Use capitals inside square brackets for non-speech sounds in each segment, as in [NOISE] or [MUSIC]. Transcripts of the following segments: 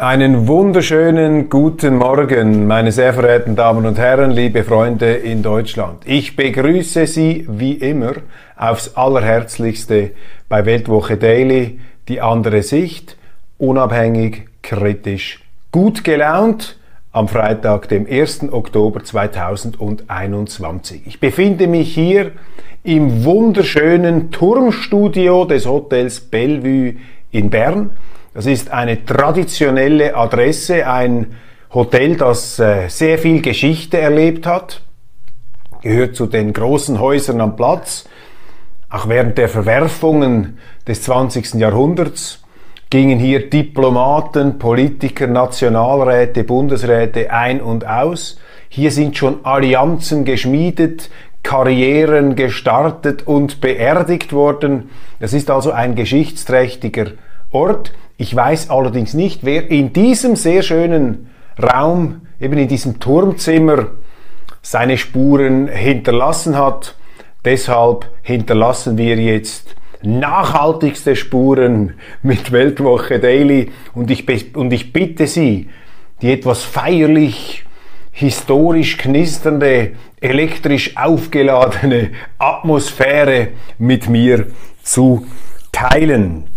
Einen wunderschönen guten Morgen, meine sehr verehrten Damen und Herren, liebe Freunde in Deutschland. Ich begrüße Sie wie immer aufs allerherzlichste bei Weltwoche Daily, die andere Sicht, unabhängig, kritisch, gut gelaunt am Freitag, dem 1. Oktober 2021. Ich befinde mich hier im wunderschönen Turmstudio des Hotels Bellevue in Bern. Das ist eine traditionelle Adresse, ein Hotel, das äh, sehr viel Geschichte erlebt hat, gehört zu den großen Häusern am Platz. Auch während der Verwerfungen des 20. Jahrhunderts gingen hier Diplomaten, Politiker, Nationalräte, Bundesräte ein und aus. Hier sind schon Allianzen geschmiedet, Karrieren gestartet und beerdigt worden. Das ist also ein geschichtsträchtiger Ort. Ich weiß allerdings nicht, wer in diesem sehr schönen Raum, eben in diesem Turmzimmer, seine Spuren hinterlassen hat. Deshalb hinterlassen wir jetzt nachhaltigste Spuren mit Weltwoche Daily und ich, und ich bitte Sie, die etwas feierlich, historisch knisternde, elektrisch aufgeladene Atmosphäre mit mir zu teilen.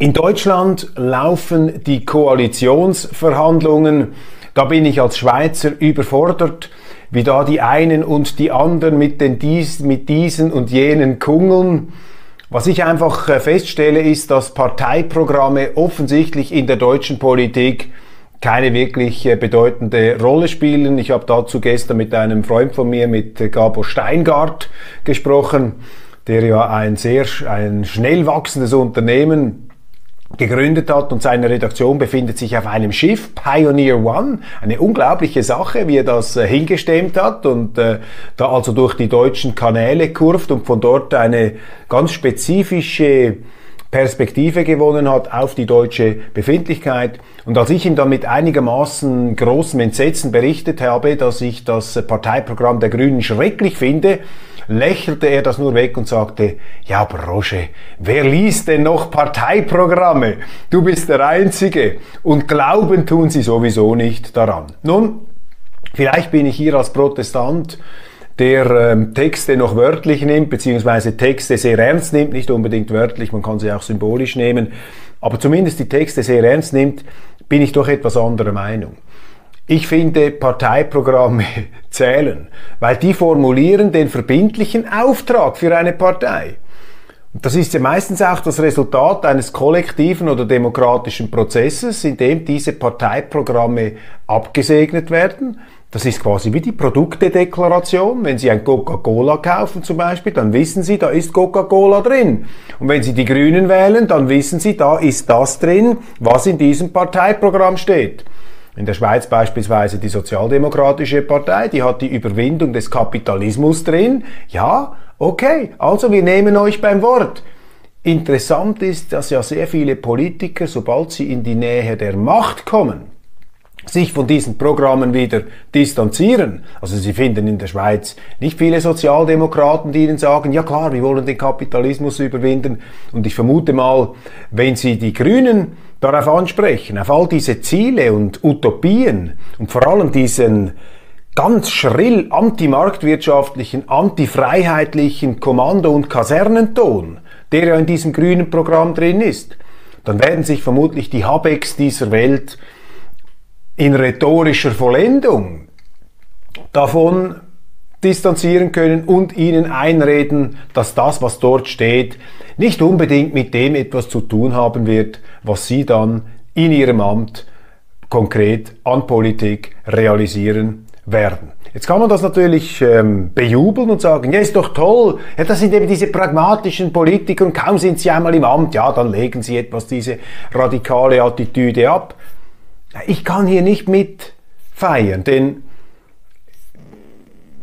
In Deutschland laufen die Koalitionsverhandlungen. Da bin ich als Schweizer überfordert, wie da die einen und die anderen mit, den dies, mit diesen und jenen kungeln. Was ich einfach äh, feststelle, ist, dass Parteiprogramme offensichtlich in der deutschen Politik keine wirklich äh, bedeutende Rolle spielen. Ich habe dazu gestern mit einem Freund von mir, mit äh, Gabo Steingart, gesprochen, der ja ein sehr ein schnell wachsendes Unternehmen gegründet hat und seine Redaktion befindet sich auf einem Schiff, Pioneer One. Eine unglaubliche Sache, wie er das äh, hingestemmt hat und äh, da also durch die deutschen Kanäle kurft und von dort eine ganz spezifische Perspektive gewonnen hat auf die deutsche Befindlichkeit. Und als ich ihm dann mit einigermaßen großem Entsetzen berichtet habe, dass ich das Parteiprogramm der Grünen schrecklich finde, lächelte er das nur weg und sagte, ja, aber Roger, wer liest denn noch Parteiprogramme? Du bist der Einzige. Und glauben tun sie sowieso nicht daran. Nun, vielleicht bin ich hier als Protestant der ähm, Texte noch wörtlich nimmt, beziehungsweise Texte sehr ernst nimmt, nicht unbedingt wörtlich, man kann sie auch symbolisch nehmen, aber zumindest die Texte sehr ernst nimmt, bin ich doch etwas anderer Meinung. Ich finde, Parteiprogramme [LAUGHS] zählen, weil die formulieren den verbindlichen Auftrag für eine Partei. Und das ist ja meistens auch das Resultat eines kollektiven oder demokratischen Prozesses, in dem diese Parteiprogramme abgesegnet werden. Das ist quasi wie die Produktedeklaration. Wenn Sie ein Coca-Cola kaufen zum Beispiel, dann wissen Sie, da ist Coca-Cola drin. Und wenn Sie die Grünen wählen, dann wissen Sie, da ist das drin, was in diesem Parteiprogramm steht. In der Schweiz beispielsweise die Sozialdemokratische Partei, die hat die Überwindung des Kapitalismus drin. Ja, okay, also wir nehmen euch beim Wort. Interessant ist, dass ja sehr viele Politiker, sobald sie in die Nähe der Macht kommen, sich von diesen Programmen wieder distanzieren. Also Sie finden in der Schweiz nicht viele Sozialdemokraten, die Ihnen sagen, ja klar, wir wollen den Kapitalismus überwinden. Und ich vermute mal, wenn Sie die Grünen darauf ansprechen, auf all diese Ziele und Utopien und vor allem diesen ganz schrill antimarktwirtschaftlichen, antifreiheitlichen Kommando- und Kasernenton, der ja in diesem grünen Programm drin ist, dann werden sich vermutlich die Habecks dieser Welt in rhetorischer Vollendung davon distanzieren können und ihnen einreden, dass das, was dort steht, nicht unbedingt mit dem etwas zu tun haben wird, was sie dann in ihrem Amt konkret an Politik realisieren werden. Jetzt kann man das natürlich ähm, bejubeln und sagen, ja, ist doch toll, ja, das sind eben diese pragmatischen Politiker und kaum sind sie einmal im Amt, ja, dann legen sie etwas diese radikale Attitüde ab. Ich kann hier nicht mit feiern, denn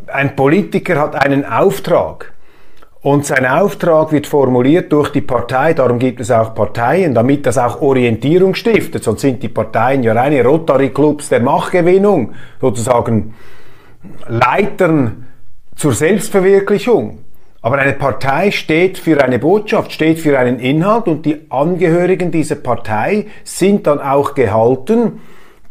ein Politiker hat einen Auftrag. Und sein Auftrag wird formuliert durch die Partei, darum gibt es auch Parteien, damit das auch Orientierung stiftet. Sonst sind die Parteien ja reine Rotary-Clubs der Machtgewinnung, sozusagen Leitern zur Selbstverwirklichung. Aber eine Partei steht für eine Botschaft, steht für einen Inhalt und die Angehörigen dieser Partei sind dann auch gehalten,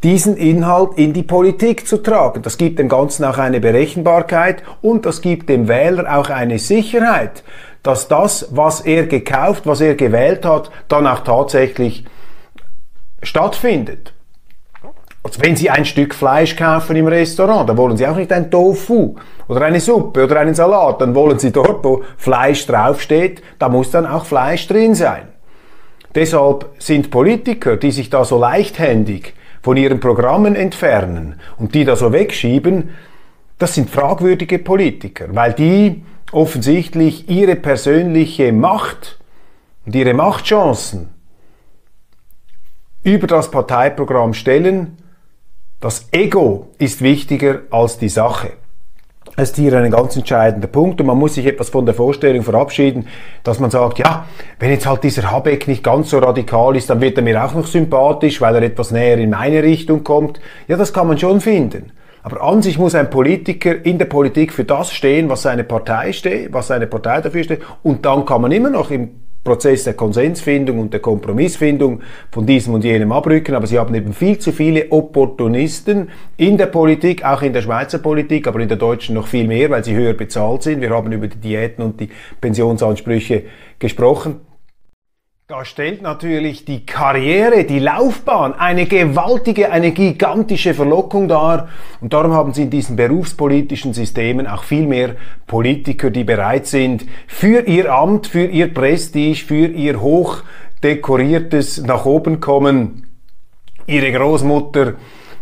diesen Inhalt in die Politik zu tragen. Das gibt dem Ganzen auch eine Berechenbarkeit und das gibt dem Wähler auch eine Sicherheit, dass das, was er gekauft, was er gewählt hat, dann auch tatsächlich stattfindet. Also wenn Sie ein Stück Fleisch kaufen im Restaurant, dann wollen Sie auch nicht ein Tofu oder eine Suppe oder einen Salat, dann wollen Sie dort, wo Fleisch draufsteht, da muss dann auch Fleisch drin sein. Deshalb sind Politiker, die sich da so leichthändig von ihren Programmen entfernen und die da so wegschieben, das sind fragwürdige Politiker, weil die offensichtlich ihre persönliche Macht und ihre Machtchancen über das Parteiprogramm stellen das Ego ist wichtiger als die Sache. Das ist hier ein ganz entscheidender Punkt und man muss sich etwas von der Vorstellung verabschieden, dass man sagt, ja, wenn jetzt halt dieser Habeck nicht ganz so radikal ist, dann wird er mir auch noch sympathisch, weil er etwas näher in meine Richtung kommt. Ja, das kann man schon finden. Aber an sich muss ein Politiker in der Politik für das stehen, was seine Partei steht, was seine Partei dafür steht. Und dann kann man immer noch im Prozess der Konsensfindung und der Kompromissfindung von diesem und jenem abrücken, aber sie haben eben viel zu viele Opportunisten in der Politik, auch in der Schweizer Politik, aber in der deutschen noch viel mehr, weil sie höher bezahlt sind. Wir haben über die Diäten und die Pensionsansprüche gesprochen. Da stellt natürlich die Karriere, die Laufbahn eine gewaltige, eine gigantische Verlockung dar. Und darum haben Sie in diesen berufspolitischen Systemen auch viel mehr Politiker, die bereit sind, für ihr Amt, für ihr Prestige, für ihr hochdekoriertes Nach oben kommen, ihre Großmutter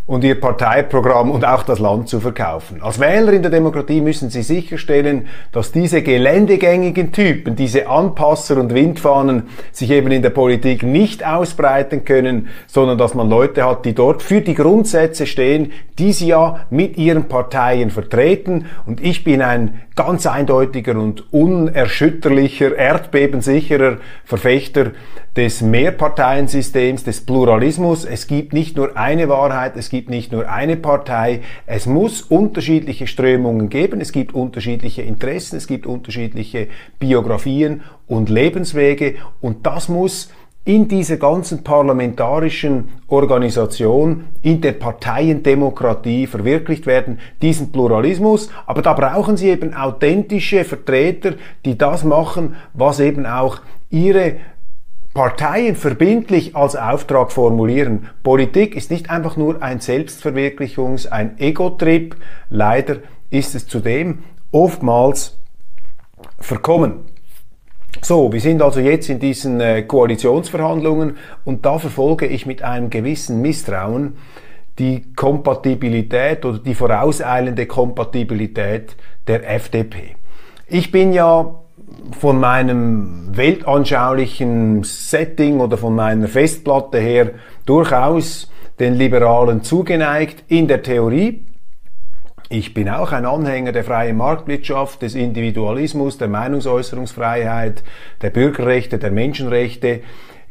und ihr Parteiprogramm und auch das Land zu verkaufen. Als Wähler in der Demokratie müssen Sie sicherstellen, dass diese geländegängigen Typen, diese Anpasser und Windfahnen sich eben in der Politik nicht ausbreiten können, sondern dass man Leute hat, die dort für die Grundsätze stehen, die sie ja mit ihren Parteien vertreten. Und ich bin ein ganz eindeutiger und unerschütterlicher, erdbebensicherer Verfechter des Mehrparteiensystems, des Pluralismus. Es gibt nicht nur eine Wahrheit, es gibt nicht nur eine Partei. Es muss unterschiedliche Strömungen geben, es gibt unterschiedliche Interessen, es gibt unterschiedliche Biografien und Lebenswege und das muss in dieser ganzen parlamentarischen Organisation, in der Parteiendemokratie verwirklicht werden, diesen Pluralismus. Aber da brauchen Sie eben authentische Vertreter, die das machen, was eben auch ihre Parteien verbindlich als Auftrag formulieren. Politik ist nicht einfach nur ein Selbstverwirklichungs-, ein Ego-Trip. Leider ist es zudem oftmals verkommen. So, wir sind also jetzt in diesen äh, Koalitionsverhandlungen und da verfolge ich mit einem gewissen Misstrauen die Kompatibilität oder die vorauseilende Kompatibilität der FDP. Ich bin ja von meinem weltanschaulichen Setting oder von meiner Festplatte her durchaus den Liberalen zugeneigt in der Theorie. Ich bin auch ein Anhänger der freien Marktwirtschaft, des Individualismus, der Meinungsäußerungsfreiheit, der Bürgerrechte, der Menschenrechte,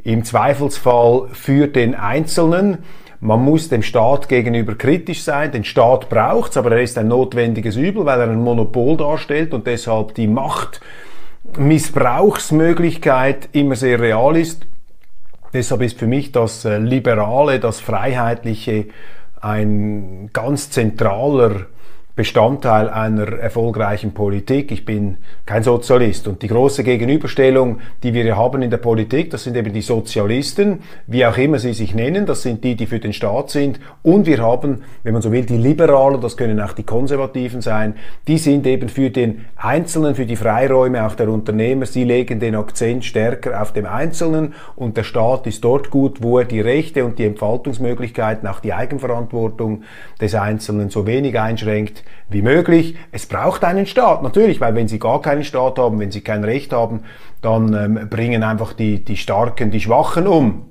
im Zweifelsfall für den Einzelnen. Man muss dem Staat gegenüber kritisch sein. Den Staat braucht's, aber er ist ein notwendiges Übel, weil er ein Monopol darstellt und deshalb die Macht Missbrauchsmöglichkeit immer sehr real ist. Deshalb ist für mich das äh, Liberale, das Freiheitliche ein ganz zentraler Bestandteil einer erfolgreichen Politik. Ich bin kein Sozialist. Und die große Gegenüberstellung, die wir haben in der Politik, das sind eben die Sozialisten, wie auch immer sie sich nennen, das sind die, die für den Staat sind. Und wir haben, wenn man so will, die Liberalen, das können auch die Konservativen sein, die sind eben für den Einzelnen, für die Freiräume auch der Unternehmer. Sie legen den Akzent stärker auf dem Einzelnen und der Staat ist dort gut, wo er die Rechte und die Entfaltungsmöglichkeiten, auch die Eigenverantwortung des Einzelnen so wenig einschränkt, wie möglich. Es braucht einen Staat, natürlich, weil wenn Sie gar keinen Staat haben, wenn Sie kein Recht haben, dann ähm, bringen einfach die, die Starken die Schwachen um.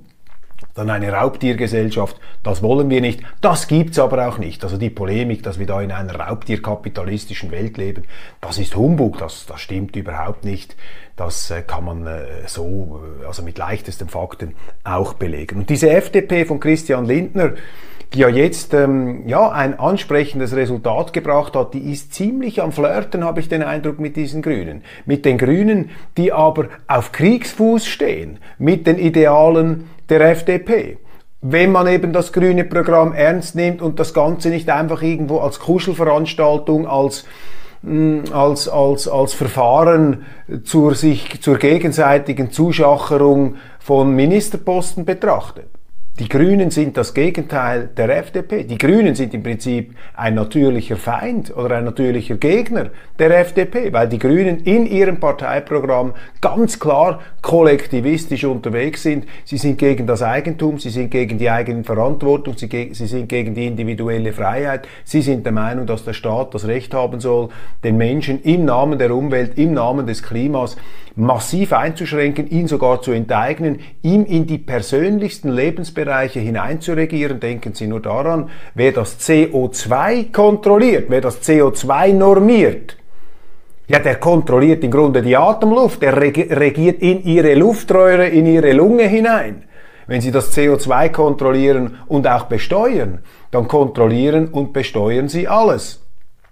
Dann eine Raubtiergesellschaft, das wollen wir nicht. Das gibt's aber auch nicht. Also die Polemik, dass wir da in einer raubtierkapitalistischen Welt leben, das ist Humbug, das, das stimmt überhaupt nicht. Das äh, kann man äh, so, äh, also mit leichtesten Fakten auch belegen. Und diese FDP von Christian Lindner, die ja jetzt ähm, ja ein ansprechendes Resultat gebracht hat, die ist ziemlich am Flirten, habe ich den Eindruck, mit diesen Grünen. Mit den Grünen, die aber auf Kriegsfuß stehen mit den Idealen der FDP wenn man eben das grüne Programm ernst nimmt und das Ganze nicht einfach irgendwo als Kuschelveranstaltung, als mm, als, als, als Verfahren zur, sich, zur gegenseitigen Zuschacherung von Ministerposten betrachtet. Die Grünen sind das Gegenteil der FDP. Die Grünen sind im Prinzip ein natürlicher Feind oder ein natürlicher Gegner der FDP, weil die Grünen in ihrem Parteiprogramm ganz klar kollektivistisch unterwegs sind. Sie sind gegen das Eigentum, sie sind gegen die eigene Verantwortung, sie, sie sind gegen die individuelle Freiheit. Sie sind der Meinung, dass der Staat das Recht haben soll, den Menschen im Namen der Umwelt, im Namen des Klimas massiv einzuschränken, ihn sogar zu enteignen, ihm in die persönlichsten Lebensbereiche hineinzuregieren. Denken Sie nur daran, wer das CO2 kontrolliert, wer das CO2 normiert. Ja, der kontrolliert im Grunde die Atemluft, der regiert in Ihre Luftröhre, in Ihre Lunge hinein. Wenn Sie das CO2 kontrollieren und auch besteuern, dann kontrollieren und besteuern Sie alles.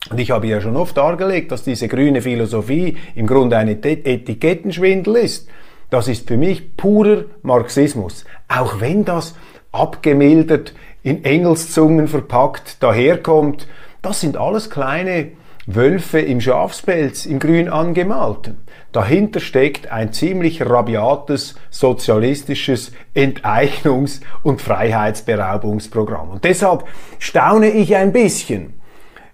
Und ich habe ja schon oft dargelegt, dass diese grüne Philosophie im Grunde ein Etikettenschwindel ist. Das ist für mich purer Marxismus. Auch wenn das abgemildert in Engelszungen verpackt daherkommt, das sind alles kleine Wölfe im Schafspelz, im grün angemalten. Dahinter steckt ein ziemlich rabiates sozialistisches Enteignungs- und Freiheitsberaubungsprogramm. Und deshalb staune ich ein bisschen,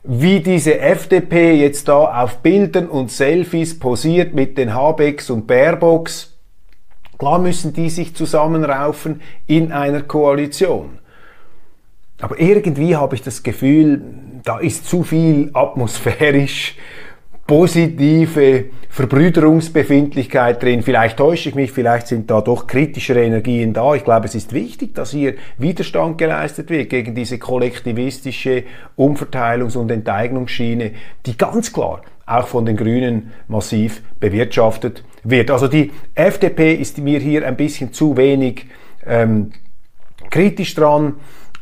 wie diese FDP jetzt da auf Bildern und Selfies posiert mit den Habecks und Baerbocks. Klar müssen die sich zusammenraufen in einer Koalition. Aber irgendwie habe ich das Gefühl, da ist zu viel atmosphärisch positive Verbrüderungsbefindlichkeit drin. Vielleicht täusche ich mich, vielleicht sind da doch kritischere Energien da. Ich glaube, es ist wichtig, dass hier Widerstand geleistet wird gegen diese kollektivistische Umverteilungs- und Enteignungsschiene, die ganz klar auch von den Grünen massiv bewirtschaftet wird. Also die FDP ist mir hier ein bisschen zu wenig ähm, kritisch dran.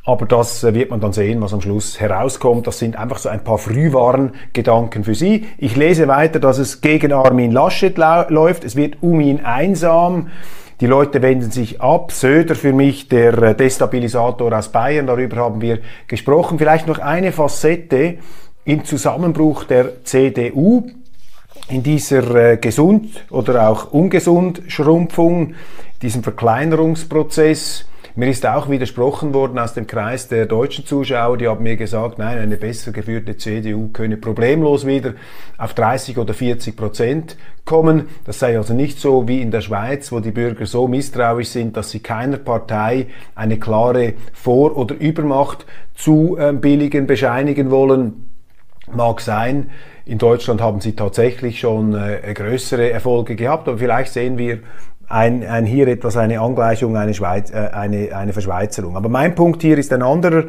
Aber das äh, wird man dann sehen, was am Schluss herauskommt. Das sind einfach so ein paar Frühwarngedanken für Sie. Ich lese weiter, dass es gegen Armin Laschet läuft. Es wird um ihn einsam. Die Leute wenden sich ab. Söder für mich der äh, Destabilisator aus Bayern. Darüber haben wir gesprochen. Vielleicht noch eine Facette im Zusammenbruch der CDU in dieser äh, gesund oder auch ungesund Schrumpfung, diesem Verkleinerungsprozess mir ist auch widersprochen worden aus dem Kreis der deutschen Zuschauer, die haben mir gesagt, nein, eine besser geführte CDU könne problemlos wieder auf 30 oder 40 Prozent kommen. Das sei also nicht so wie in der Schweiz, wo die Bürger so misstrauisch sind, dass sie keiner Partei eine klare Vor- oder Übermacht zu äh, billigen, bescheinigen wollen. Mag sein. In Deutschland haben sie tatsächlich schon äh, größere Erfolge gehabt, aber vielleicht sehen wir ein, ein hier etwas eine Angleichung, eine, Schweiz, äh, eine, eine Verschweizerung. Aber mein Punkt hier ist ein anderer.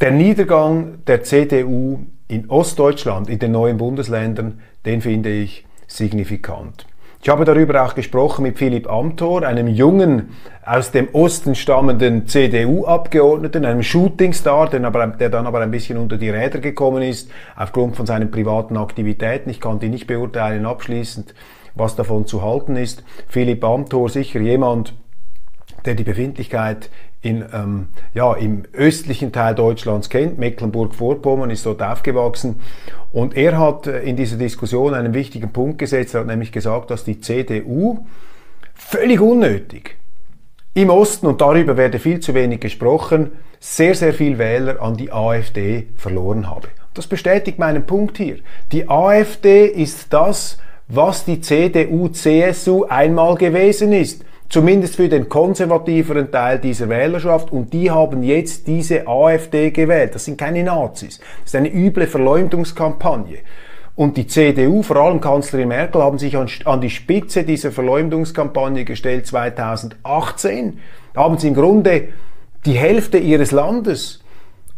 Der Niedergang der CDU in Ostdeutschland, in den neuen Bundesländern, den finde ich signifikant. Ich habe darüber auch gesprochen mit Philipp Amthor, einem jungen, aus dem Osten stammenden CDU-Abgeordneten, einem Shootingstar, der, der dann aber ein bisschen unter die Räder gekommen ist, aufgrund von seinen privaten Aktivitäten. Ich kann die nicht beurteilen abschließend was davon zu halten ist. Philipp Amthor, sicher jemand, der die Befindlichkeit in, ähm, ja, im östlichen Teil Deutschlands kennt. Mecklenburg-Vorpommern ist dort aufgewachsen. Und er hat äh, in dieser Diskussion einen wichtigen Punkt gesetzt. Er hat nämlich gesagt, dass die CDU völlig unnötig im Osten, und darüber werde viel zu wenig gesprochen, sehr, sehr viel Wähler an die AfD verloren habe. Das bestätigt meinen Punkt hier. Die AfD ist das, was die CDU-CSU einmal gewesen ist. Zumindest für den konservativeren Teil dieser Wählerschaft. Und die haben jetzt diese AfD gewählt. Das sind keine Nazis. Das ist eine üble Verleumdungskampagne. Und die CDU, vor allem Kanzlerin Merkel, haben sich an, die Spitze dieser Verleumdungskampagne gestellt 2018. Da haben sie im Grunde die Hälfte ihres Landes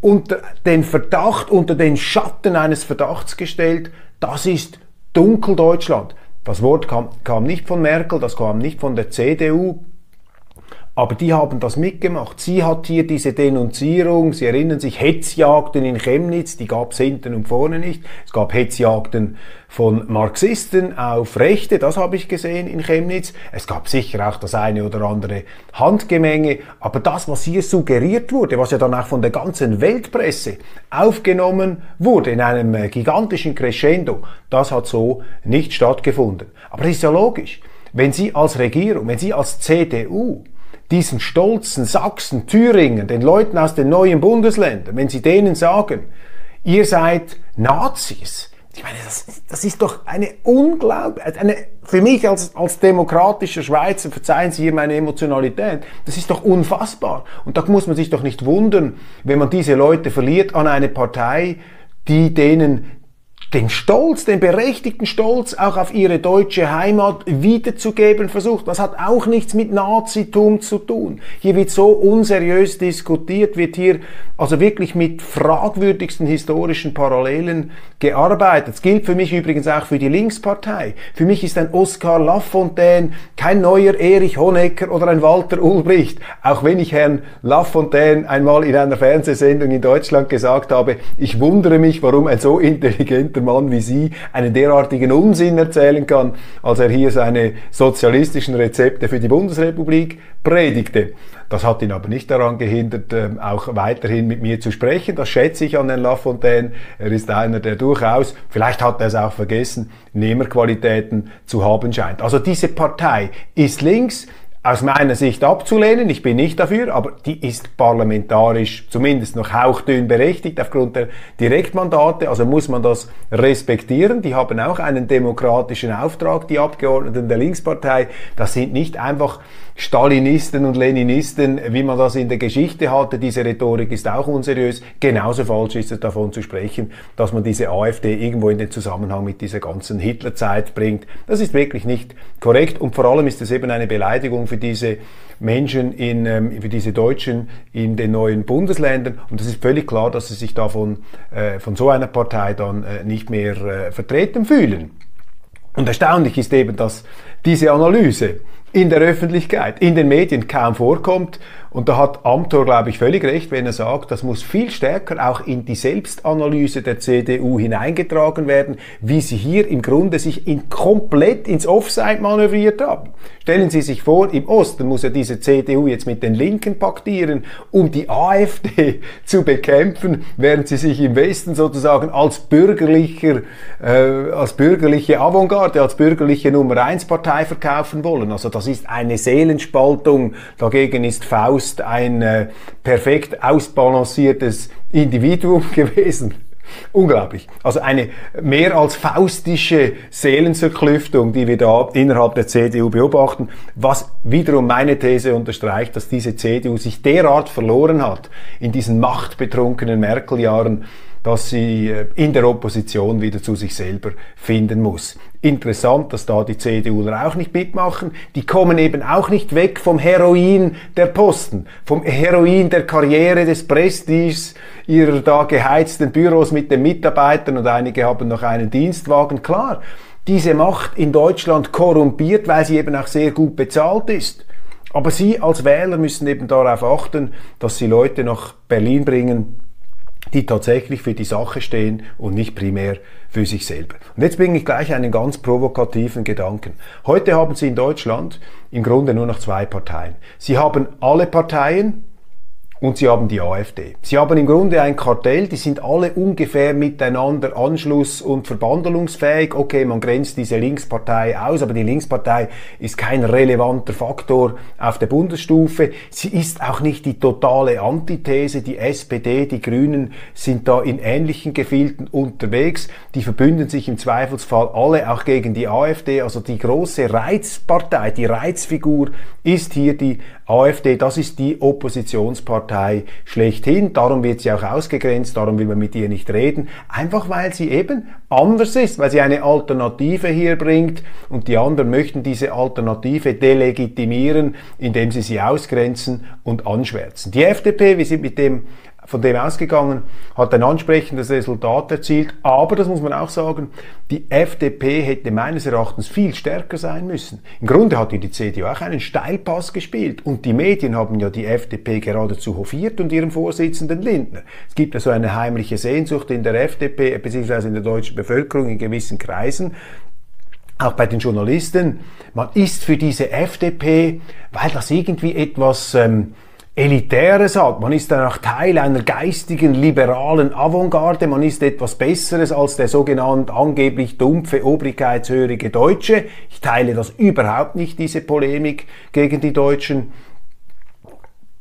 unter den Verdacht, unter den Schatten eines Verdachts gestellt. Das ist Dunkeldeutschland. Das Wort kam, kam nicht von Merkel, das kam nicht von der CDU, aber die haben das mitgemacht. Sie hat hier diese Denunzierung, Sie erinnern sich, Hetzjagden in Chemnitz, die gab es hinten und vorne nicht. Es gab Hetzjagden von Marxisten auf Rechte, das habe ich gesehen in Chemnitz. Es gab sicher auch das eine oder andere Handgemenge, aber das, was hier suggeriert wurde, was ja dann auch von der ganzen Weltpresse aufgenommen wurde in einem äh, gigantischen Crescendo, das hat so nicht stattgefunden. Aber das ist ja logisch. Wenn Sie als Regierung, wenn Sie als CDU diesen stolzen Sachsen, Thüringen, den Leuten aus den neuen Bundesländern, wenn Sie denen sagen, ihr seid Nazis, ich meine, das, das ist doch eine unglaubliche, eine, für mich als, als demokratischer Schweizer, verzeihen Sie hier meine Emotionalität, das ist doch unfassbar. Und da muss man sich doch nicht wundern, wenn man diese Leute verliert an eine Partei, die denen den Stolz, den berechtigten Stolz auch auf ihre deutsche Heimat wiederzugeben versucht. Das hat auch nichts mit Nazitum zu tun. Hier wird so unseriös diskutiert, wird hier also wirklich mit fragwürdigsten historischen Parallelen gearbeitet. Das gilt für mich übrigens auch für die Linkspartei. Für mich ist ein Oskar Lafontaine kein neuer Erich Honecker oder ein Walter Ulbricht. Auch wenn ich Herrn Lafontaine einmal in einer Fernsehsendung in Deutschland gesagt habe, ich wundere mich, warum ein so intelligenter alter Mann wie Sie einen derartigen Unsinn erzählen kann, als er hier seine sozialistischen Rezepte für die Bundesrepublik predigte. Das hat ihn aber nicht daran gehindert, ähm, auch weiterhin mit mir zu sprechen. Das schätze ich an Herrn Lafontaine. Er ist einer, der durchaus, vielleicht hat er es auch vergessen, Nehmerqualitäten zu haben scheint. Also diese Partei ist links, aus meiner Sicht abzulehnen. Ich bin nicht dafür, aber die ist parlamentarisch zumindest noch hauchdünn berechtigt aufgrund der Direktmandate. Also muss man das respektieren. Die haben auch einen demokratischen Auftrag, die Abgeordneten der Linkspartei. Das sind nicht einfach Stalinisten und Leninisten, wie man das in der Geschichte hatte. Diese Rhetorik ist auch unseriös. Genauso falsch ist es davon zu sprechen, dass man diese AfD irgendwo in den Zusammenhang mit dieser ganzen Hitlerzeit bringt. Das ist wirklich nicht korrekt und vor allem ist es eben eine Beleidigung für diese Menschen, in, ähm, für diese Deutschen in den neuen Bundesländern. Und es ist völlig klar, dass sie sich davon äh, von so einer Partei dann äh, nicht mehr äh, vertreten fühlen. Und erstaunlich ist eben, dass diese Analyse in der Öffentlichkeit, in den Medien kaum vorkommt und da hat Amthor, glaube ich, völlig recht, wenn er sagt, das muss viel stärker auch in die Selbstanalyse der CDU hineingetragen werden, wie sie hier im Grunde sich in komplett ins Offside manövriert haben. Stellen Sie sich vor, im Osten muss ja diese CDU jetzt mit den Linken paktieren, um die AfD [LAUGHS] zu bekämpfen, während sie sich im Westen sozusagen als bürgerlicher, äh, als bürgerliche Avantgarde, als bürgerliche Nummer 1 Partei verkaufen wollen. Also das ist eine Seelenspaltung, dagegen ist Faust Faust ein äh, perfekt ausbalanciertes Individuum [LAUGHS] gewesen. Unglaublich. Also eine mehr als faustische Seelenzerklüftung, die wir da innerhalb der CDU beobachten, was wiederum meine These unterstreicht, dass diese CDU sich derart verloren hat in diesen machtbetrunkenen Merkel-Jahren, dass sie äh, in der Opposition wieder zu sich selber finden muss. Interessant, dass da die CDUler auch nicht mitmachen. Die kommen eben auch nicht weg vom Heroin der Posten, vom Heroin der Karriere, des Prestiges, ihrer da geheizten Büros mit den Mitarbeitern und einige haben noch einen Dienstwagen. Klar, diese Macht in Deutschland korrumpiert, weil sie eben auch sehr gut bezahlt ist. Aber Sie als Wähler müssen eben darauf achten, dass Sie Leute nach Berlin bringen, die tatsächlich für die Sache stehen und nicht primär für sich selber. Und jetzt bringe ich gleich einen ganz provokativen Gedanken. Heute haben Sie in Deutschland im Grunde nur noch zwei Parteien. Sie haben alle Parteien, und sie haben die AfD. Sie haben im Grunde ein Kartell, die sind alle ungefähr miteinander anschluss- und verbandelungsfähig. Okay, man grenzt diese Linkspartei aus, aber die Linkspartei ist kein relevanter Faktor auf der Bundesstufe. Sie ist auch nicht die totale Antithese. Die SPD, die Grünen sind da in ähnlichen Gefilden unterwegs. Die verbünden sich im Zweifelsfall alle auch gegen die AfD. Also die große Reizpartei, die Reizfigur ist hier die AfD. Das ist die Oppositionspartei Partei schlechthin. Darum wird sie auch ausgegrenzt, darum will man mit ihr nicht reden. Einfach weil sie eben anders ist, weil sie eine Alternative hier bringt und die anderen möchten diese Alternative delegitimieren, indem sie sie ausgrenzen und anschwärzen. Die FDP, wir sind mit dem von dem ausgegangen, hat ein ansprechendes Resultat erzielt. Aber, das muss man auch sagen, die FDP hätte meines Erachtens viel stärker sein müssen. Im Grunde hat die CDU auch einen Steilpass gespielt. Und die Medien haben ja die FDP geradezu hofiert und ihren Vorsitzenden Lindner. Es gibt ja so eine heimliche Sehnsucht in der FDP, beziehungsweise in der deutschen Bevölkerung, in gewissen Kreisen, auch bei den Journalisten, man ist für diese FDP, weil das irgendwie etwas ähm, Elitäres hat. Man ist dann auch Teil einer geistigen, liberalen Avantgarde. Man ist etwas Besseres als der sogenannte angeblich dumpfe, obrigkeitshörige Deutsche. Ich teile das überhaupt nicht, diese Polemik gegen die Deutschen.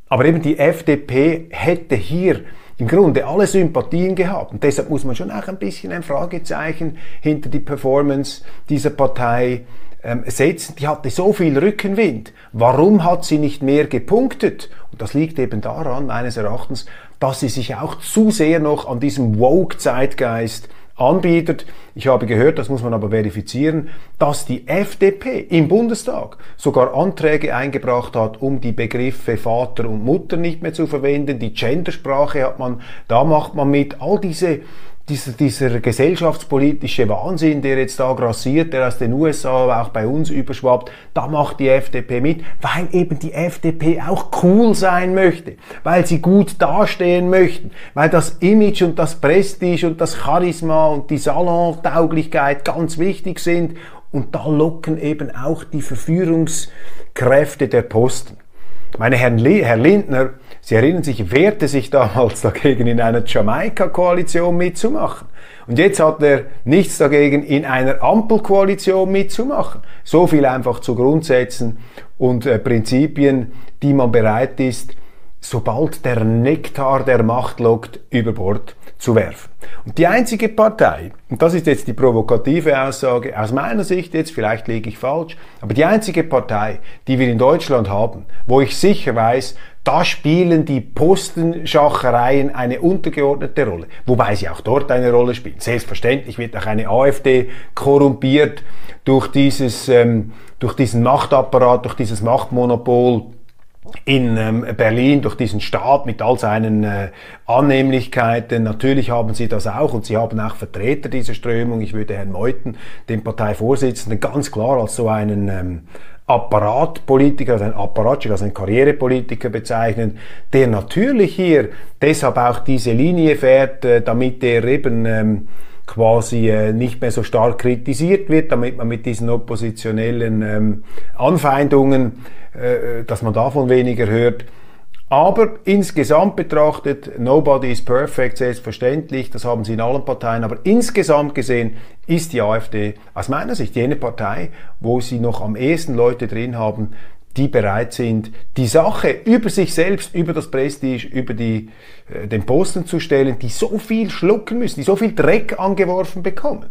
Aber eben die FDP hätte hier im Grunde alle Sympathien gehabt. Und deshalb muss man schon auch ein bisschen ein Fragezeichen hinter die Performance dieser Partei ähm, setzen. Die hatte so viel Rückenwind. Warum hat sie nicht mehr gepunktet? Und das liegt eben daran, meines Erachtens, dass sie sich auch zu sehr noch an diesem Woke-Zeitgeist anbietet. Ich habe gehört, das muss man aber verifizieren, dass die FDP im Bundestag sogar Anträge eingebracht hat, um die Begriffe Vater und Mutter nicht mehr zu verwenden. Die Gendersprache hat man, da macht man mit. All diese dieser, dieser gesellschaftspolitische Wahnsinn, der jetzt da grassiert, der aus den USA auch bei uns überschwappt, da macht die FDP mit, weil eben die FDP auch cool sein möchte, weil sie gut dastehen möchten, weil das Image und das Prestige und das Charisma und die Salontauglichkeit ganz wichtig sind und da locken eben auch die Verführungskräfte der Posten. Meine Herrn Herr Lindner, Sie erinnern sich, wehrte sich damals [LAUGHS] dagegen, in einer Jamaika-Koalition mitzumachen. Und jetzt hat er nichts dagegen, in einer Ampelkoalition mitzumachen. So viel einfach zu Grundsätzen und äh, Prinzipien, die man bereit ist, sobald der Nektar der Macht lockt, über Bord zu werfen. Und die einzige Partei, und das ist jetzt die provokative Aussage, aus meiner Sicht jetzt, vielleicht liege ich falsch, aber die einzige Partei, die wir in Deutschland haben, wo ich sicher weiß, da spielen die Postenschachereien eine untergeordnete Rolle, wobei sie auch dort eine Rolle spielen. Selbstverständlich wird auch eine AfD korrumpiert durch dieses, ähm, durch diesen Machtapparat, durch dieses Machtmonopol in ähm, Berlin durch diesen Staat mit all seinen äh, Annehmlichkeiten. Natürlich haben sie das auch und sie haben auch Vertreter dieser Strömung. Ich würde Herrn Meuthen, den Parteivorsitzenden, ganz klar als so einen ähm, Apparatpolitiker, also ein Apparatschik, also ein Karrierepolitiker bezeichnen, der natürlich hier deshalb auch diese Linie fährt, äh, damit er eben ähm, quasi äh, nicht mehr so stark kritisiert wird, damit man mit diesen oppositionellen ähm, Anfeindungen, äh, dass man davon weniger hört. Aber insgesamt betrachtet, nobody is perfect, selbstverständlich, das haben sie in allen Parteien, aber insgesamt gesehen ist die AfD aus meiner Sicht jene Partei, wo sie noch am ehesten Leute drin haben, die bereit sind, die Sache über sich selbst, über das Prestige, über die, äh, den Posten zu stellen, die so viel schlucken müssen, die so viel Dreck angeworfen bekommen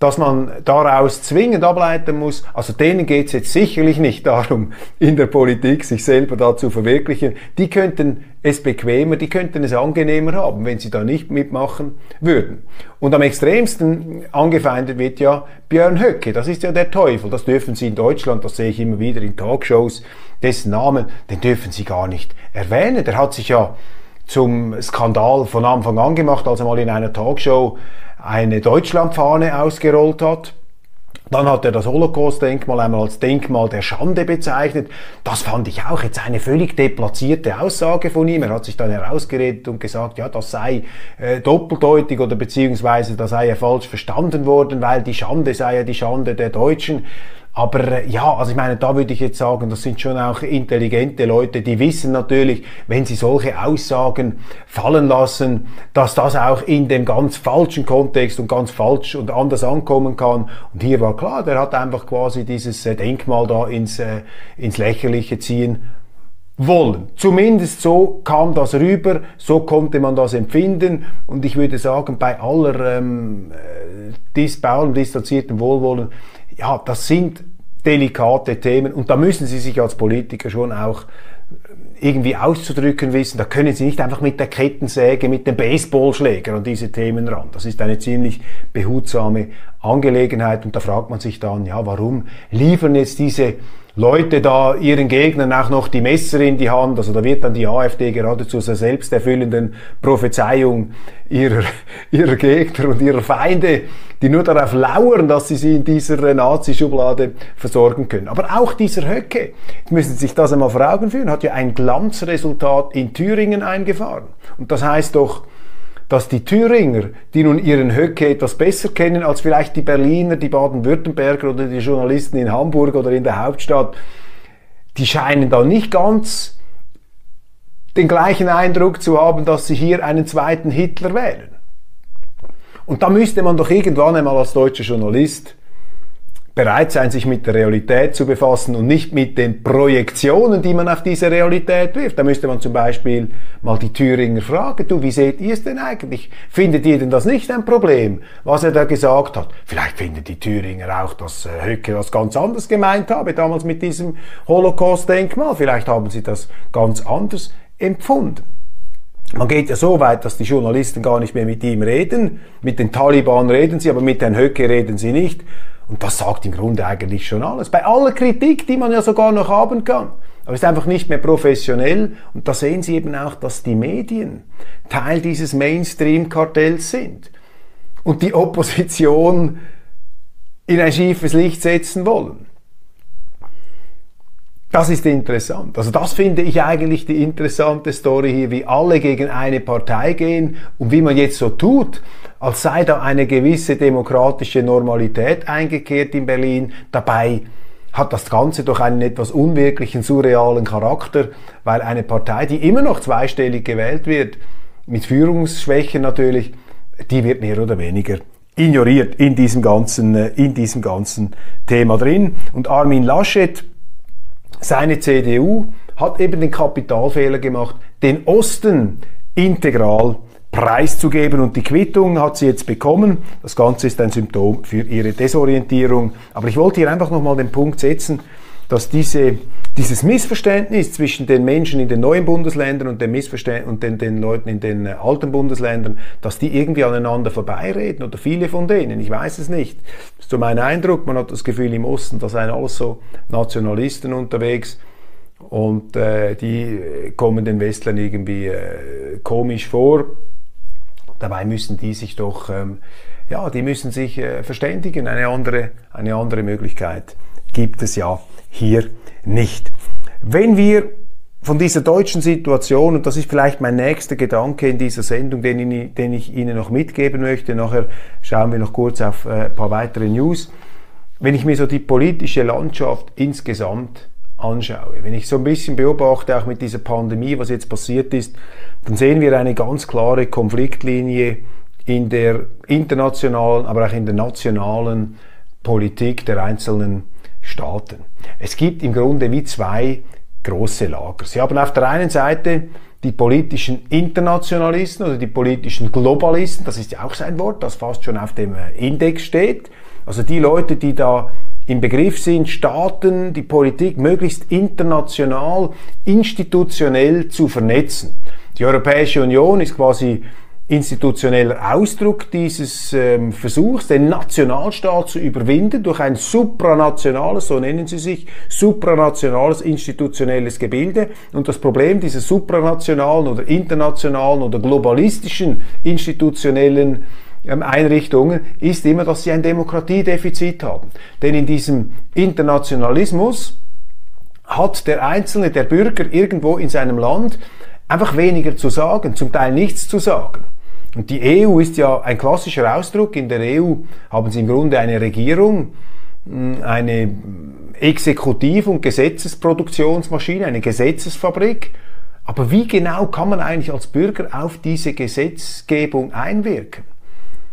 dass man daraus zwingend ableiten muss, also denen geht es jetzt sicherlich nicht darum, in der Politik sich selber da zu verwirklichen. Die könnten es bequemer, die könnten es angenehmer haben, wenn sie da nicht mitmachen würden. Und am extremsten angefeindet wird ja Björn Höcke, das ist ja der Teufel, das dürfen sie in Deutschland, das sehe ich immer wieder in Talkshows, dessen Namen, den dürfen sie gar nicht erwähnen. Der hat sich ja zum Skandal von Anfang an gemacht, als er mal in einer Talkshow eine Deutschlandfahne ausgerollt hat. Dann hat er das Holocaust-Denkmal einmal als Denkmal der Schande bezeichnet. Das fand ich auch jetzt eine völlig deplatzierte Aussage von ihm. Er hat sich dann herausgeredet und gesagt, ja, das sei äh, doppeldeutig oder beziehungsweise da sei er falsch verstanden worden, weil die Schande sei ja die Schande der Deutschen. Aber äh, ja, also ich meine, da würde ich jetzt sagen, das sind schon auch intelligente Leute, die wissen natürlich, wenn sie solche Aussagen fallen lassen, dass das auch in dem ganz falschen Kontext und ganz falsch und anders ankommen kann. Und hier war klar, der hat einfach quasi dieses äh, Denkmal da ins, äh, ins Lächerliche ziehen wollen. Zumindest so kam das rüber, so konnte man das empfinden und ich würde sagen, bei aller ähm, allem distanzierten Wohlwollen, ja, das sind delikate Themen und da müssen Sie sich als Politiker schon auch äh, irgendwie auszudrücken wissen. Da können Sie nicht einfach mit der Kettensäge, mit dem Baseballschläger an diese Themen ran. Das ist eine ziemlich behutsame Angelegenheit. Und da fragt man sich dann, ja, warum liefern jetzt diese Leute da ihren Gegnern auch noch die Messer in die Hand. Also da wird dann die AfD geradezu zur selbsterfüllenden Prophezeiung ihrer, [LAUGHS] ihrer Gegner und ihrer Feinde, die nur darauf lauern, dass sie sie in dieser Nazi-Schublade versorgen können. Aber auch dieser Höcke, jetzt müssen Sie sich das einmal vor Augen führen, hat ja ein Glanzresultat in Thüringen eingefahren. Und das heißt doch, dass die Thüringer, die nun ihren Höcke etwas besser kennen als vielleicht die Berliner, die Baden-Württemberger oder die Journalisten in Hamburg oder in der Hauptstadt, die scheinen da nicht ganz den gleichen Eindruck zu haben, dass sie hier einen zweiten Hitler wählen. Und da müsste man doch irgendwann einmal als deutscher Journalist bereit sein, sich mit der Realität zu befassen und nicht mit den Projektionen, die man auf diese Realität wirft. Da müsste man zum Beispiel mal die Thüringer fragen, du, wie seht ihr es denn eigentlich? Findet ihr denn das nicht ein Problem, was er da gesagt hat? Vielleicht finden die Thüringer auch, dass äh, Höcke was ganz anderes gemeint habe, damals mit diesem Holocaust-Denkmal. Vielleicht haben sie das ganz anders empfunden. Man geht ja so weit, dass die Journalisten gar nicht mehr mit ihm reden. Mit den Taliban reden sie, aber mit Herrn Höcke reden sie nicht. Und das sagt im Grunde eigentlich schon alles. Bei aller Kritik, die man ja sogar noch haben kann. Aber ist einfach nicht mehr professionell. Und da sehen Sie eben auch, dass die Medien Teil dieses Mainstream-Kartells sind. Und die Opposition in ein schiefes Licht setzen wollen. Das ist interessant. Also das finde ich eigentlich die interessante Story hier, wie alle gegen eine Partei gehen und wie man jetzt so tut, als sei da eine gewisse demokratische Normalität eingekehrt in Berlin. Dabei hat das Ganze doch einen etwas unwirklichen, surrealen Charakter, weil eine Partei, die immer noch zweistellig gewählt wird, mit Führungsschwächen natürlich, die wird mehr oder weniger ignoriert in diesem ganzen, äh, in diesem ganzen Thema drin. Und Armin Laschet, seine CDU hat eben den Kapitalfehler gemacht, den Osten integral preiszugeben und die Quittung hat sie jetzt bekommen. Das Ganze ist ein Symptom für ihre Desorientierung. Aber ich wollte hier einfach nochmal den Punkt setzen, dass diese, dieses Missverständnis zwischen den Menschen in den neuen Bundesländern und, dem und den, den Leuten in den äh, alten Bundesländern, dass die irgendwie aneinander vorbeireden oder viele von denen, ich weiß es nicht. Das ist so mein Eindruck, man hat das Gefühl im Osten, da seien alles so Nationalisten unterwegs und äh, die kommen den Westlern irgendwie äh, komisch vor. Dabei müssen die sich doch, ähm, ja, die müssen sich äh, verständigen. Eine andere, eine andere Möglichkeit gibt es ja hier nicht. Wenn wir von dieser deutschen Situation, und das ist vielleicht mein nächster Gedanke in dieser Sendung, den, ich, den ich Ihnen noch mitgeben möchte, nachher schauen wir noch kurz auf äh, ein paar weitere News. Wenn ich mir so die politische Landschaft insgesamt anschaue, wenn ich so ein bisschen beobachte, auch mit dieser Pandemie, was jetzt passiert ist, dann sehen wir eine ganz klare Konfliktlinie in der internationalen, aber auch in der nationalen Politik der einzelnen Staaten. Es gibt im Grunde wie zwei große Lager. Sie haben auf der einen Seite die politischen Internationalisten oder die politischen Globalisten, das ist ja auch sein Wort, das fast schon auf dem äh, Index steht. Also die Leute, die da im Begriff sind, Staaten, die Politik möglichst international, institutionell zu vernetzen. Die Europäische Union ist quasi institutioneller Ausdruck dieses ähm, Versuchs, den Nationalstaat zu überwinden durch ein supranationales, so nennen sie sich, supranationales institutionelles Gebilde. Und das Problem dieser supranationalen oder internationalen oder globalistischen institutionellen ähm, Einrichtungen ist immer, dass sie ein Demokratiedefizit haben. Denn in diesem Internationalismus hat der Einzelne, der Bürger irgendwo in seinem Land einfach weniger zu sagen, zum Teil nichts zu sagen. Und die EU ist ja ein klassischer Ausdruck. In der EU haben sie im Grunde eine Regierung, hm, eine Exekutiv- und Gesetzesproduktionsmaschine, eine Gesetzesfabrik. Aber wie genau kann man eigentlich als Bürger auf diese Gesetzgebung einwirken?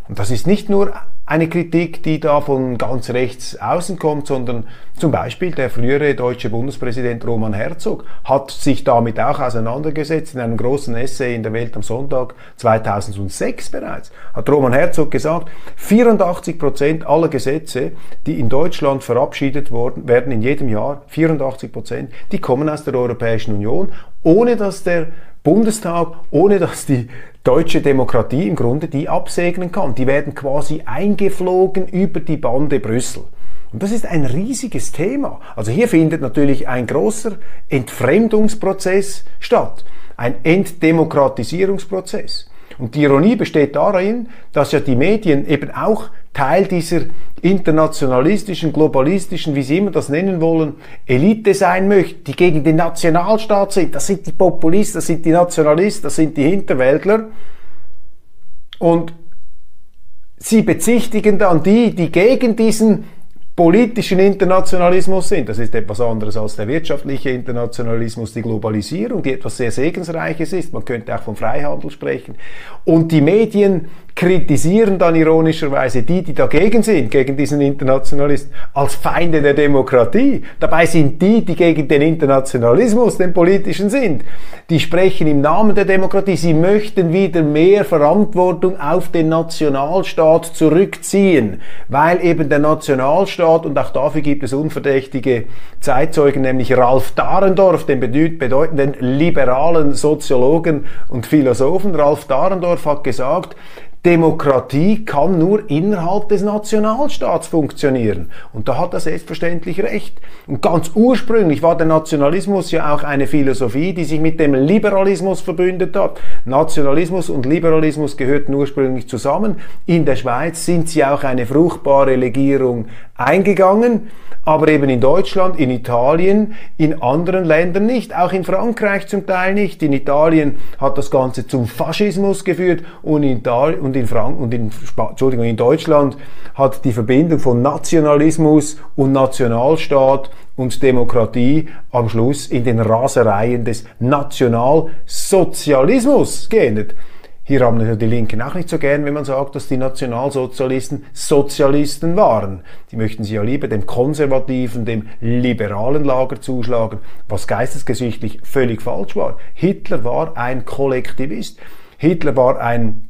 Und das ist nicht nur eine Kritik, die da von ganz rechts außen kommt, sondern zum Beispiel der frühere deutsche Bundespräsident Roman Herzog hat sich damit auch auseinandergesetzt in einem großen Essay in der Welt am Sonntag 2006 bereits. Hat Roman Herzog gesagt, 84 Prozent aller Gesetze, die in Deutschland verabschiedet worden, werden in jedem Jahr, 84 Prozent, die kommen aus der Europäischen Union, ohne dass der Bundestag, ohne dass die deutsche Demokratie im Grunde die absegnen kann. Die werden quasi eingeflogen über die Bande Brüssel. Und das ist ein riesiges Thema. Also hier findet natürlich ein großer Entfremdungsprozess statt, ein Entdemokratisierungsprozess. Und die Ironie besteht darin, dass ja die Medien eben auch Teil dieser internationalistischen, globalistischen, wie Sie immer das nennen wollen, Elite sein möchten, die gegen den Nationalstaat sind. Das sind die Populisten, das sind die Nationalisten, das sind die Hinterwäldler. Und sie bezichtigen dann die, die gegen diesen politischen Internationalismus sind. Das ist etwas anderes als der wirtschaftliche Internationalismus, die Globalisierung, die etwas sehr Segensreiches ist. Man könnte auch von Freihandel sprechen. Und die Medien kritisieren dann ironischerweise die, die dagegen sind, gegen diesen Internationalismus, als Feinde der Demokratie. Dabei sind die, die gegen den Internationalismus, den politischen sind, die sprechen im Namen der Demokratie. Sie möchten wieder mehr Verantwortung auf den Nationalstaat zurückziehen, weil eben der Nationalstaat, und auch dafür gibt es unverdächtige Zeitzeugen, nämlich Ralf Dahrendorf, den bedeutenden liberalen Soziologen und Philosophen, Ralf Dahrendorf hat gesagt, Demokratie kann nur innerhalb des Nationalstaats funktionieren. Und da hat er selbstverständlich recht. Und ganz ursprünglich war der Nationalismus ja auch eine Philosophie, die sich mit dem Liberalismus verbündet hat. Nationalismus und Liberalismus gehörten ursprünglich zusammen. In der Schweiz sind sie auch eine fruchtbare Legierung eingegangen aber eben in Deutschland, in Italien, in anderen Ländern nicht, auch in Frankreich zum Teil nicht. In Italien hat das Ganze zum Faschismus geführt und in, Italien, und in, Frank und in, Entschuldigung, in Deutschland hat die Verbindung von Nationalismus und Nationalstaat und Demokratie am Schluss in den Rasereien des Nationalsozialismus geendet. Hier haben die Linken auch nicht so gern, wenn man sagt, dass die Nationalsozialisten Sozialisten waren. Die möchten sie ja lieber dem konservativen, dem liberalen Lager zuschlagen, was geistesgeschichtlich völlig falsch war. Hitler war ein Kollektivist. Hitler war ein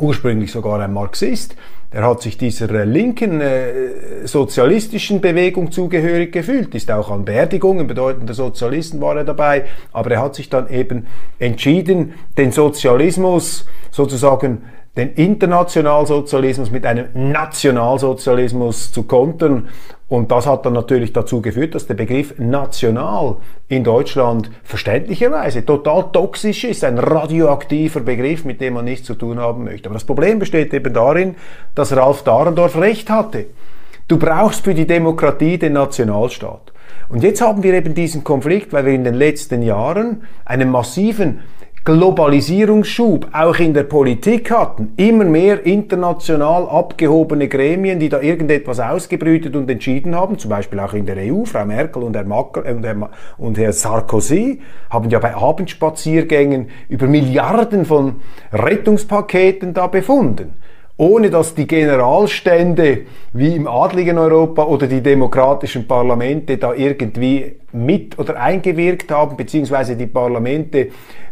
ursprünglich sogar ein Marxist. Er hat sich dieser äh, linken äh, sozialistischen Bewegung zugehörig gefühlt, ist auch an Beerdigungen bedeutender Sozialisten war er dabei, aber er hat sich dann eben entschieden, den Sozialismus sozusagen den Internationalsozialismus mit einem Nationalsozialismus zu kontern. Und das hat dann natürlich dazu geführt, dass der Begriff national in Deutschland verständlicherweise total toxisch ist, ein radioaktiver Begriff, mit dem man nichts zu tun haben möchte. Aber das Problem besteht eben darin, dass Ralf Dahrendorf recht hatte. Du brauchst für die Demokratie den Nationalstaat. Und jetzt haben wir eben diesen Konflikt, weil wir in den letzten Jahren einen massiven Globalisierungsschub auch in der Politik hatten. Immer mehr international abgehobene Gremien, die da irgendetwas ausgebrütet und entschieden haben, zum Beispiel auch in der EU, Frau Merkel und Herr, Macker, äh, und Herr, und Herr Sarkozy, haben ja bei Abendspaziergängen über Milliarden von Rettungspaketen da befunden ohne dass die Generalstände wie im adligen Europa oder die demokratischen Parlamente da irgendwie mit oder eingewirkt haben, beziehungsweise die Parlamente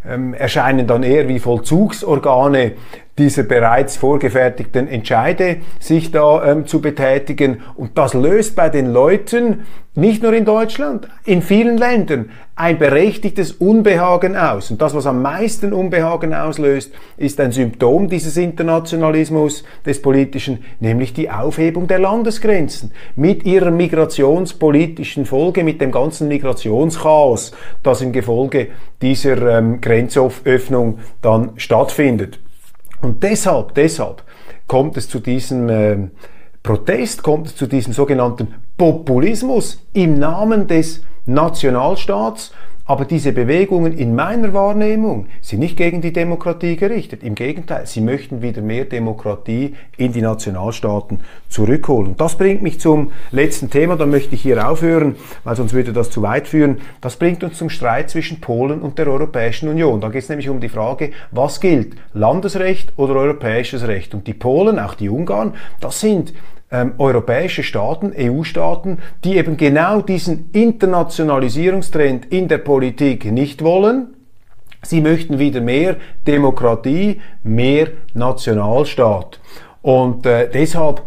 ähm, erscheinen dann eher wie Vollzugsorgane dieser bereits vorgefertigten Entscheide sich da ähm, zu betätigen. Und das löst bei den Leuten, nicht nur in Deutschland, in vielen Ländern, ein berechtigtes Unbehagen aus. Und das, was am meisten Unbehagen auslöst, ist ein Symptom dieses Internationalismus des Politischen, nämlich die Aufhebung der Landesgrenzen mit ihrer migrationspolitischen Folge, mit dem ganzen Migrationschaos, das im Gefolge dieser ähm, Grenzöffnung dann stattfindet. Und deshalb, deshalb kommt es zu diesem äh, Protest, kommt es zu diesem sogenannten Populismus im Namen des Nationalstaats aber diese Bewegungen in meiner Wahrnehmung sind nicht gegen die Demokratie gerichtet. Im Gegenteil, sie möchten wieder mehr Demokratie in die Nationalstaaten zurückholen. Das bringt mich zum letzten Thema, da möchte ich hier aufhören, weil sonst würde das zu weit führen. Das bringt uns zum Streit zwischen Polen und der Europäischen Union. Da geht es nämlich um die Frage, was gilt, Landesrecht oder europäisches Recht? Und die Polen, auch die Ungarn, das sind ähm, europäische Staaten, EU-Staaten, die eben genau diesen Internationalisierungstrend in der Politik nicht wollen. Sie möchten wieder mehr Demokratie, mehr Nationalstaat. Und äh, deshalb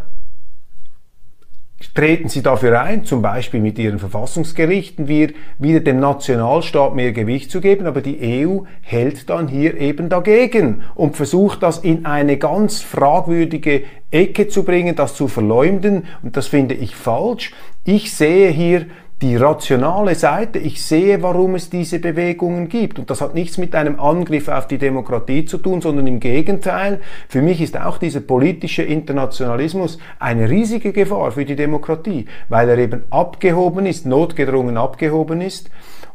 treten sie dafür ein, zum Beispiel mit ihren Verfassungsgerichten wieder dem Nationalstaat mehr Gewicht zu geben, aber die EU hält dann hier eben dagegen und versucht das in eine ganz fragwürdige Ecke zu bringen, das zu verleumden und das finde ich falsch. Ich sehe hier die rationale Seite. Ich sehe, warum es diese Bewegungen gibt. Und das hat nichts mit einem Angriff auf die Demokratie zu tun, sondern im Gegenteil. Für mich ist auch dieser politische Internationalismus eine riesige Gefahr für die Demokratie, weil er eben abgehoben ist, notgedrungen abgehoben ist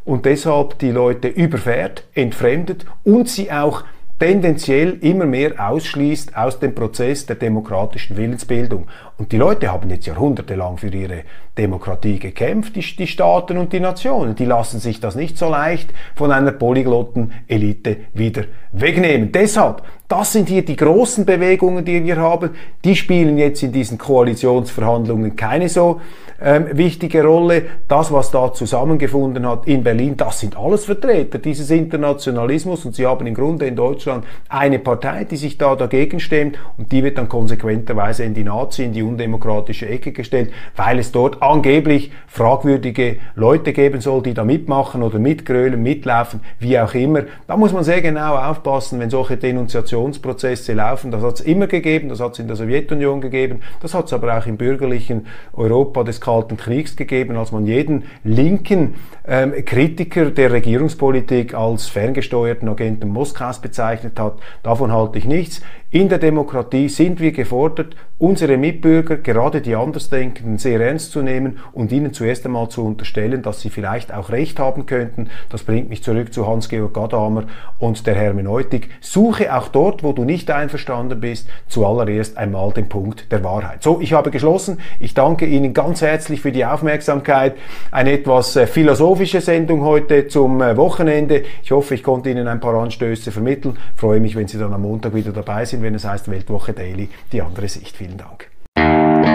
und deshalb die Leute überfährt, entfremdet und sie auch tendenziell immer mehr ausschließt aus dem Prozess der demokratischen Willensbildung. Und die Leute haben jetzt jahrhundertelang für ihre Demokratie gekämpft, die, die, Staaten und die Nationen. Die lassen sich das nicht so leicht von einer polyglotten Elite wieder wegnehmen. Deshalb, das sind hier die großen Bewegungen, die wir haben. Die spielen jetzt in diesen Koalitionsverhandlungen keine so ähm, wichtige Rolle. Das, was da zusammengefunden hat in Berlin, das sind alles Vertreter dieses Internationalismus und sie haben im Grunde in Deutschland eine Partei, die sich da dagegen stemmt und die wird dann konsequenterweise in die Nazi, in die undemokratische Ecke gestellt, weil es dort angeblich fragwürdige Leute geben soll, die da mitmachen oder mitgrölen, mitlaufen, wie auch immer. Da muss man sehr genau aufpassen, wenn solche Denunziationsprozesse laufen. Das hat es immer gegeben, das hat es in der Sowjetunion gegeben, das hat es aber auch im bürgerlichen Europa des Kalten Kriegs gegeben, als man jeden linken ähm, Kritiker der Regierungspolitik als ferngesteuerten Agenten Moskaus bezeichnet hat. Davon halte ich nichts. In der Demokratie sind wir gefordert, unsere Mitbürger, gerade die Andersdenkenden, sehr ernst zu nehmen und ihnen zuerst einmal zu unterstellen, dass sie vielleicht auch Recht haben könnten. Das bringt mich zurück zu Hans-Georg Gadamer und der Hermeneutik. Suche auch dort, wo du nicht einverstanden bist, zuallererst einmal den Punkt der Wahrheit. So, ich habe geschlossen. Ich danke Ihnen ganz herzlich für die Aufmerksamkeit. Eine etwas äh, philosophische Sendung heute zum äh, Wochenende. Ich hoffe, ich konnte Ihnen ein paar Anstöße vermitteln. Ich freue mich, wenn Sie dann am Montag wieder dabei sind, wenn es heißt Weltwoche Daily, die andere Sicht. Vielen Dank.